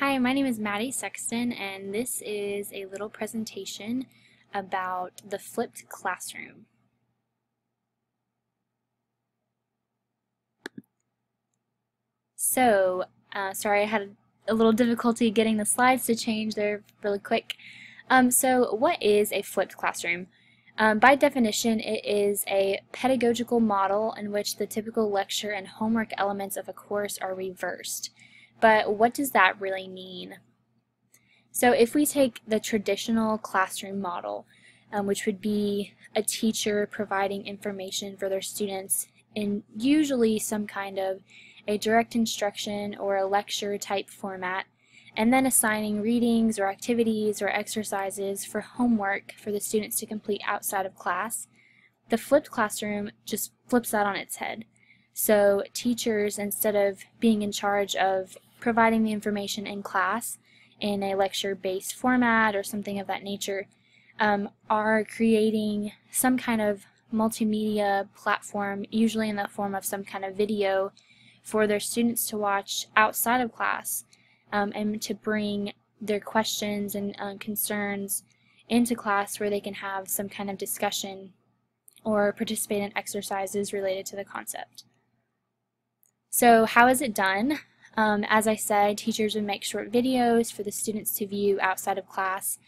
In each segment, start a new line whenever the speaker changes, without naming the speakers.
Hi, my name is Maddie Sexton and this is a little presentation about the flipped classroom. So, uh, sorry I had a little difficulty getting the slides to change, they're really quick. Um, so what is a flipped classroom? Um, by definition, it is a pedagogical model in which the typical lecture and homework elements of a course are reversed. But what does that really mean? So if we take the traditional classroom model, um, which would be a teacher providing information for their students in usually some kind of a direct instruction or a lecture type format, and then assigning readings or activities or exercises for homework for the students to complete outside of class, the flipped classroom just flips that on its head. So teachers, instead of being in charge of providing the information in class in a lecture-based format or something of that nature, um, are creating some kind of multimedia platform, usually in the form of some kind of video, for their students to watch outside of class um, and to bring their questions and uh, concerns into class where they can have some kind of discussion or participate in exercises related to the concept. So how is it done? Um, as I said, teachers would make short videos for the students to view outside of class,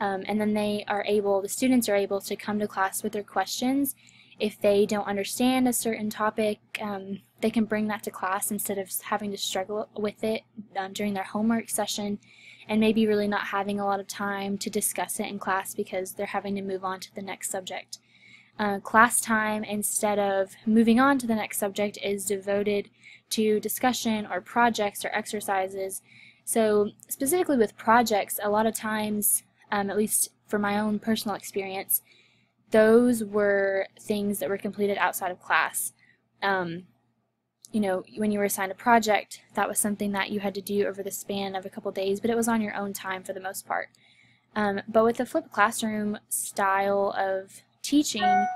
um, and then they are able, the students are able to come to class with their questions. If they don't understand a certain topic, um, they can bring that to class instead of having to struggle with it um, during their homework session and maybe really not having a lot of time to discuss it in class because they're having to move on to the next subject. Uh, class time, instead of moving on to the next subject, is devoted to discussion or projects or exercises. So specifically with projects, a lot of times, um, at least for my own personal experience, those were things that were completed outside of class. Um, you know, when you were assigned a project, that was something that you had to do over the span of a couple days, but it was on your own time for the most part. Um, but with the flipped classroom style of teaching,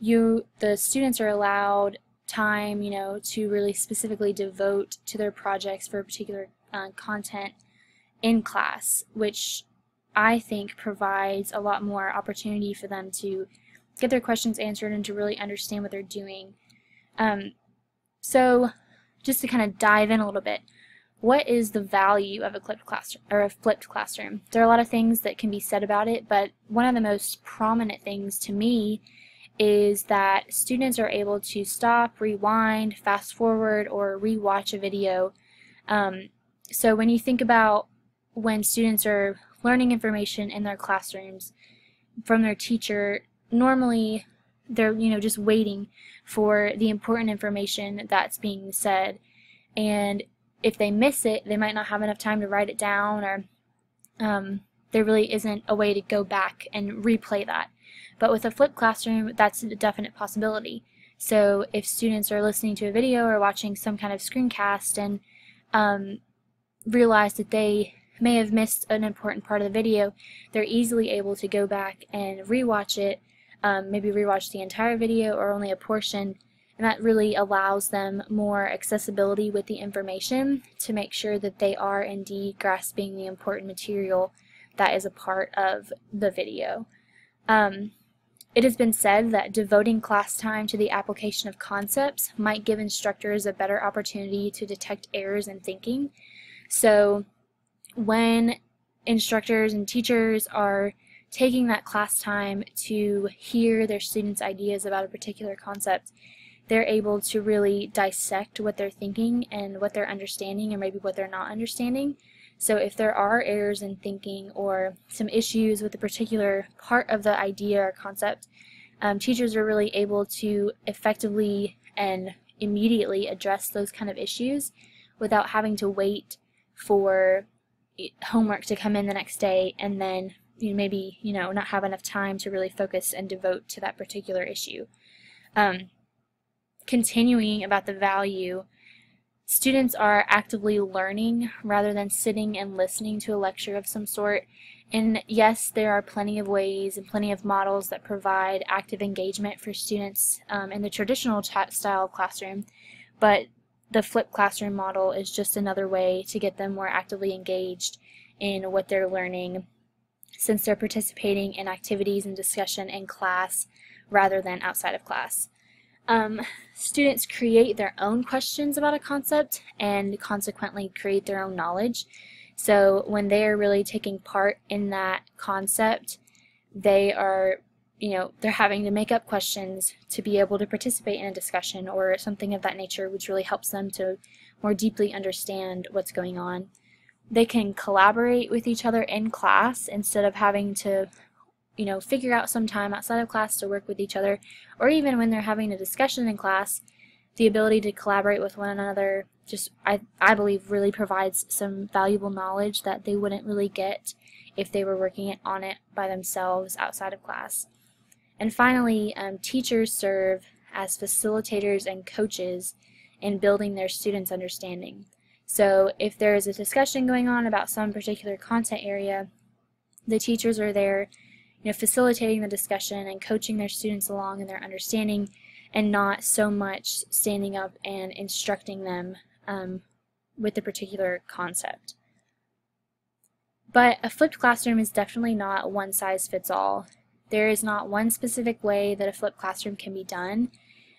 you the students are allowed time, you know, to really specifically devote to their projects for a particular uh, content in class, which I think provides a lot more opportunity for them to get their questions answered and to really understand what they're doing. Um, so, just to kind of dive in a little bit, what is the value of a flipped classroom or a flipped classroom? There are a lot of things that can be said about it, but one of the most prominent things to me is that students are able to stop, rewind, fast forward, or rewatch a video. Um, so when you think about when students are learning information in their classrooms from their teacher, normally they're you know just waiting for the important information that's being said and if they miss it, they might not have enough time to write it down or um, there really isn't a way to go back and replay that. But with a flipped classroom, that's a definite possibility. So if students are listening to a video or watching some kind of screencast and um, realize that they may have missed an important part of the video, they're easily able to go back and rewatch it, um, maybe rewatch the entire video or only a portion, and that really allows them more accessibility with the information to make sure that they are indeed grasping the important material that is a part of the video. Um, it has been said that devoting class time to the application of concepts might give instructors a better opportunity to detect errors in thinking. So when instructors and teachers are taking that class time to hear their students' ideas about a particular concept, they're able to really dissect what they're thinking and what they're understanding and maybe what they're not understanding. So if there are errors in thinking or some issues with a particular part of the idea or concept, um, teachers are really able to effectively and immediately address those kind of issues without having to wait for homework to come in the next day and then you maybe you know not have enough time to really focus and devote to that particular issue. Um, continuing about the value, students are actively learning rather than sitting and listening to a lecture of some sort. And yes, there are plenty of ways and plenty of models that provide active engagement for students um, in the traditional style classroom, but the flipped classroom model is just another way to get them more actively engaged in what they're learning since they're participating in activities and discussion in class rather than outside of class. Um, students create their own questions about a concept and consequently create their own knowledge. So when they are really taking part in that concept, they are, you know, they're having to make up questions to be able to participate in a discussion or something of that nature, which really helps them to more deeply understand what's going on. They can collaborate with each other in class instead of having to you know, figure out some time outside of class to work with each other, or even when they're having a discussion in class, the ability to collaborate with one another just, I, I believe, really provides some valuable knowledge that they wouldn't really get if they were working on it by themselves outside of class. And finally, um, teachers serve as facilitators and coaches in building their students' understanding. So if there is a discussion going on about some particular content area, the teachers are there you know, facilitating the discussion and coaching their students along in their understanding and not so much standing up and instructing them um, with a particular concept. But a flipped classroom is definitely not one size fits all. There is not one specific way that a flipped classroom can be done.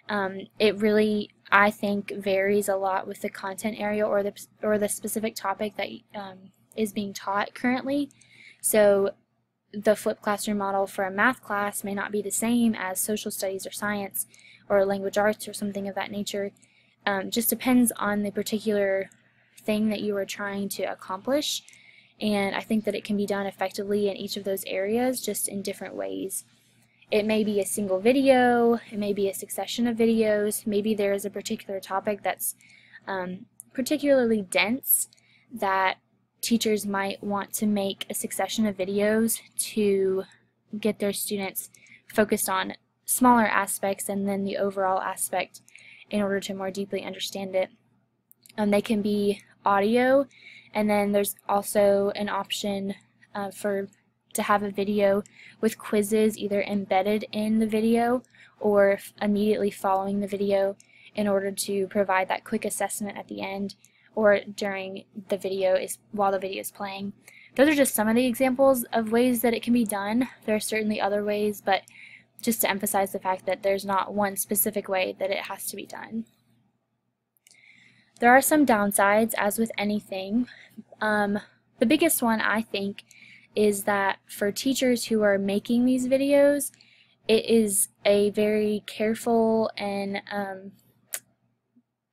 Um, it really, I think, varies a lot with the content area or the or the specific topic that um, is being taught currently. So the flipped classroom model for a math class may not be the same as social studies or science or language arts or something of that nature. Um, just depends on the particular thing that you are trying to accomplish. And I think that it can be done effectively in each of those areas, just in different ways. It may be a single video, it may be a succession of videos, maybe there is a particular topic that's um, particularly dense that teachers might want to make a succession of videos to get their students focused on smaller aspects and then the overall aspect in order to more deeply understand it. Um, they can be audio and then there's also an option uh, for to have a video with quizzes either embedded in the video or immediately following the video in order to provide that quick assessment at the end or during the video is while the video is playing. Those are just some of the examples of ways that it can be done. There are certainly other ways, but just to emphasize the fact that there's not one specific way that it has to be done. There are some downsides, as with anything. Um, the biggest one, I think, is that for teachers who are making these videos, it is a very careful and um,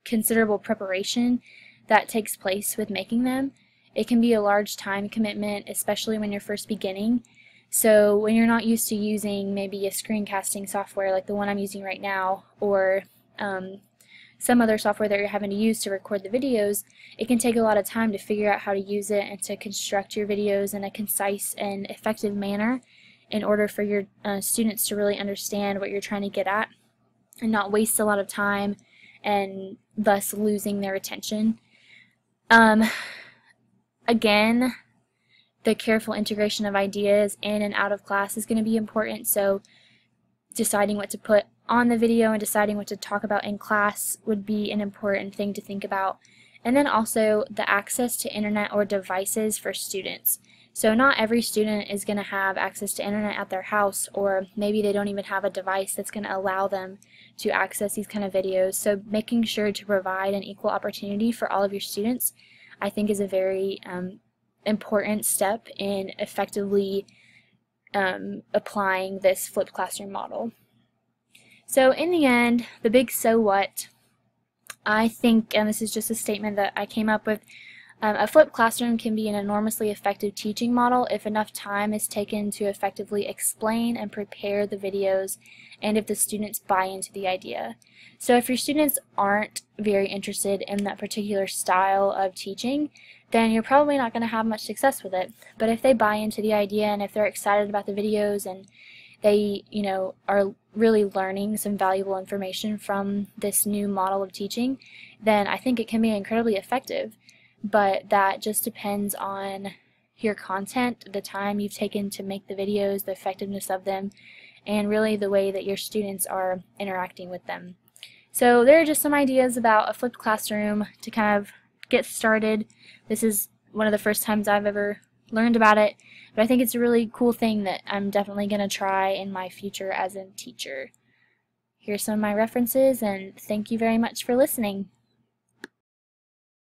considerable preparation that takes place with making them. It can be a large time commitment, especially when you're first beginning. So when you're not used to using maybe a screencasting software like the one I'm using right now, or um, some other software that you're having to use to record the videos, it can take a lot of time to figure out how to use it and to construct your videos in a concise and effective manner in order for your uh, students to really understand what you're trying to get at and not waste a lot of time and thus losing their attention. Um, again, the careful integration of ideas in and out of class is going to be important. So deciding what to put on the video and deciding what to talk about in class would be an important thing to think about. And then also the access to internet or devices for students. So not every student is going to have access to internet at their house or maybe they don't even have a device that's going to allow them to access these kind of videos. So making sure to provide an equal opportunity for all of your students I think is a very um, important step in effectively um, applying this flipped classroom model. So in the end, the big so what, I think, and this is just a statement that I came up with, um, a flipped classroom can be an enormously effective teaching model if enough time is taken to effectively explain and prepare the videos and if the students buy into the idea. So if your students aren't very interested in that particular style of teaching, then you're probably not going to have much success with it. But if they buy into the idea and if they're excited about the videos and they, you know, are really learning some valuable information from this new model of teaching, then I think it can be incredibly effective but that just depends on your content, the time you've taken to make the videos, the effectiveness of them, and really the way that your students are interacting with them. So there are just some ideas about a flipped classroom to kind of get started. This is one of the first times I've ever learned about it, but I think it's a really cool thing that I'm definitely going to try in my future as a teacher. Here's some of my references, and thank you very much for listening.